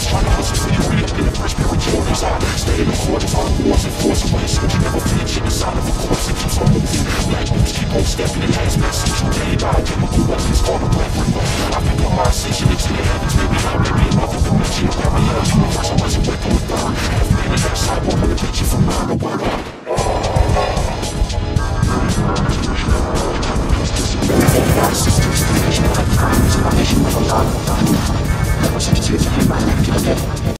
It's my knowledge is that you reach the fresh spiritual design Stay in the court, it's all wars and force of waste you never finish in the sign of a course It keeps on moving, black keep on stepping It has been since you die Chemical weapons called the black I've been your mind since the heavens Maybe I'm maybe another dimension of parallel universe I resurrect on the third Half man and half cyborg When it beat from murder, word up Systems, the vision of crimes, the vision of a lot of fun. Never sensitive to